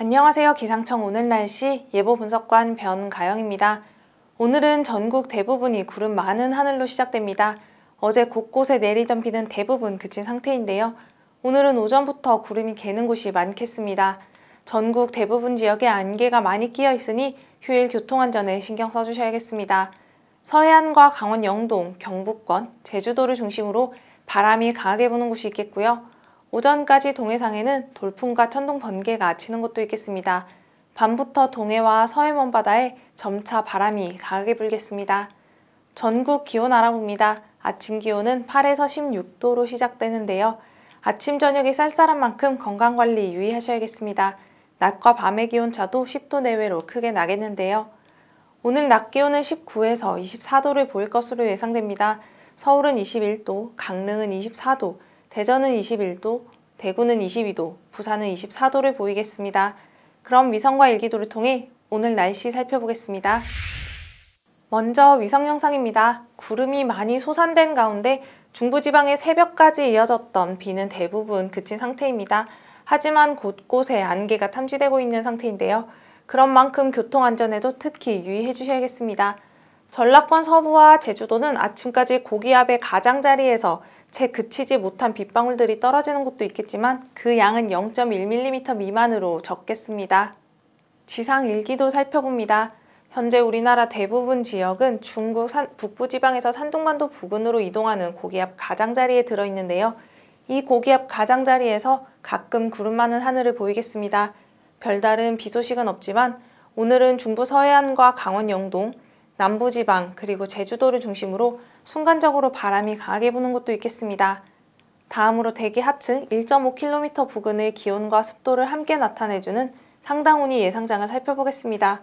안녕하세요. 기상청 오늘 날씨 예보 분석관 변가영입니다. 오늘은 전국 대부분이 구름 많은 하늘로 시작됩니다. 어제 곳곳에 내리던 비는 대부분 그친 상태인데요. 오늘은 오전부터 구름이 개는 곳이 많겠습니다. 전국 대부분 지역에 안개가 많이 끼어 있으니 휴일 교통안전에 신경 써주셔야겠습니다. 서해안과 강원 영동, 경북권, 제주도를 중심으로 바람이 강하게 부는 곳이 있겠고요. 오전까지 동해상에는 돌풍과 천둥 번개가 치는 곳도 있겠습니다. 밤부터 동해와 서해 먼바다에 점차 바람이 강하게 불겠습니다. 전국 기온 알아봅니다. 아침 기온은 8에서 16도로 시작되는데요. 아침 저녁이 쌀쌀한 만큼 건강관리 유의하셔야겠습니다. 낮과 밤의 기온차도 10도 내외로 크게 나겠는데요. 오늘 낮 기온은 19에서 24도를 보일 것으로 예상됩니다. 서울은 21도, 강릉은 24도, 대전은 21도, 대구는 22도, 부산은 24도를 보이겠습니다. 그럼 위성과 일기도를 통해 오늘 날씨 살펴보겠습니다. 먼저 위성 영상입니다. 구름이 많이 소산된 가운데 중부지방에 새벽까지 이어졌던 비는 대부분 그친 상태입니다. 하지만 곳곳에 안개가 탐지되고 있는 상태인데요. 그런 만큼 교통안전에도 특히 유의해 주셔야겠습니다. 전라권 서부와 제주도는 아침까지 고기압의 가장자리에서 채 그치지 못한 빗방울들이 떨어지는 곳도 있겠지만 그 양은 0.1mm 미만으로 적겠습니다. 지상 일기도 살펴봅니다. 현재 우리나라 대부분 지역은 중국 산, 북부지방에서 산둥반도 부근으로 이동하는 고기압 가장자리에 들어있는데요. 이 고기압 가장자리에서 가끔 구름 많은 하늘을 보이겠습니다. 별다른 비 소식은 없지만 오늘은 중부 서해안과 강원 영동, 남부지방 그리고 제주도를 중심으로 순간적으로 바람이 강하게 부는 곳도 있겠습니다. 다음으로 대기 하층 1.5km 부근의 기온과 습도를 함께 나타내주는 상당운이 예상장을 살펴보겠습니다.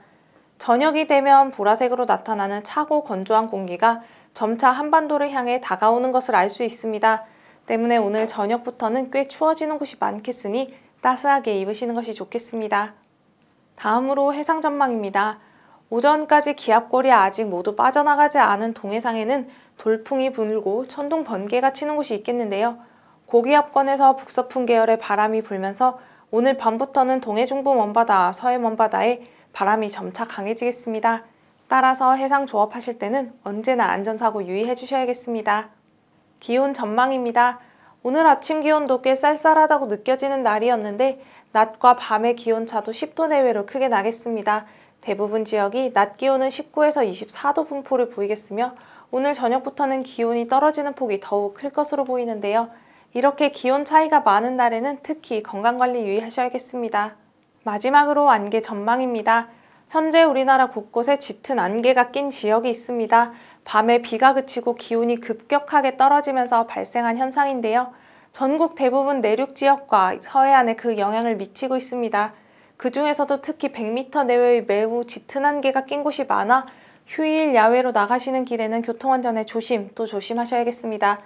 저녁이 되면 보라색으로 나타나는 차고 건조한 공기가 점차 한반도를 향해 다가오는 것을 알 수 있습니다. 때문에 오늘 저녁부터는 꽤 추워지는 곳이 많겠으니 따스하게 입으시는 것이 좋겠습니다. 다음으로 해상 전망입니다. 오전까지 기압골이 아직 모두 빠져나가지 않은 동해상에는 돌풍이 불고 천둥 번개가 치는 곳이 있겠는데요. 고기압권에서 북서풍 계열의 바람이 불면서 오늘 밤부터는 동해 중부 먼바다, 서해 먼바다에 바람이 점차 강해지겠습니다. 따라서 해상 조업하실 때는 언제나 안전사고 유의해 주셔야겠습니다. 기온 전망입니다. 오늘 아침 기온도 꽤 쌀쌀하다고 느껴지는 날이었는데 낮과 밤의 기온차도 10도 내외로 크게 나겠습니다. 대부분 지역이 낮 기온은 19에서 24도 분포를 보이겠으며 오늘 저녁부터는 기온이 떨어지는 폭이 더욱 클 것으로 보이는데요. 이렇게 기온 차이가 많은 날에는 특히 건강관리 유의하셔야겠습니다. 마지막으로 안개 전망입니다. 현재 우리나라 곳곳에 짙은 안개가 낀 지역이 있습니다. 밤에 비가 그치고 기온이 급격하게 떨어지면서 발생한 현상인데요. 전국 대부분 내륙 지역과 서해안에 그 영향을 미치고 있습니다. 그 중에서도 특히 100m 내외의 매우 짙은 안개가 낀 곳이 많아 휴일 야외로 나가시는 길에는 교통안전에 조심 또 조심하셔야겠습니다.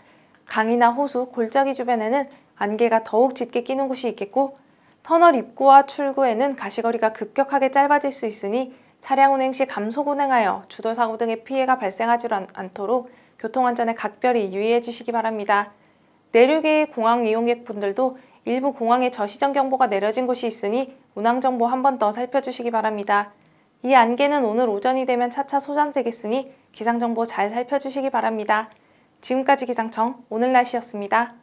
강이나 호수, 골짜기 주변에는 안개가 더욱 짙게 끼는 곳이 있겠고 터널 입구와 출구에는 가시거리가 급격하게 짧아질 수 있으니 차량 운행 시 감속 운행하여 주도 사고 등의 피해가 발생하지 않도록 교통안전에 각별히 유의해 주시기 바랍니다. 내륙의 공항 이용객분들도 일부 공항에 저시정 경보가 내려진 곳이 있으니 운항 정보 한 번 더 살펴주시기 바랍니다. 이 안개는 오늘 오전이 되면 차차 소장되겠으니 기상정보 잘 살펴주시기 바랍니다. 지금까지 기상청 오늘 날씨였습니다.